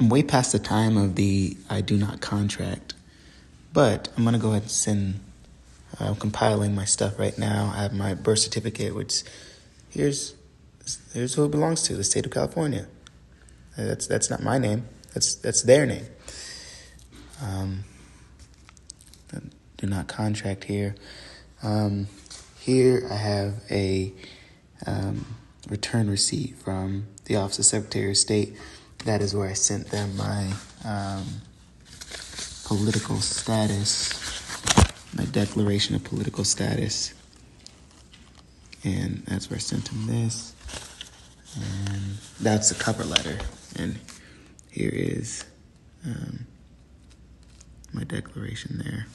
I'm way past the time of the I do not contract, but I'm gonna go ahead and send. Uh, I'm compiling my stuff right now. I have my birth certificate, which here's here's who it belongs to: the state of California. Uh, that's that's not my name. That's that's their name. Um, do not contract here. Um, here I have a um, return receipt from the Office of Secretary of State that is where I sent them my um, political status, my declaration of political status. And that's where I sent them this. And that's the cover letter. And here is um, my declaration there.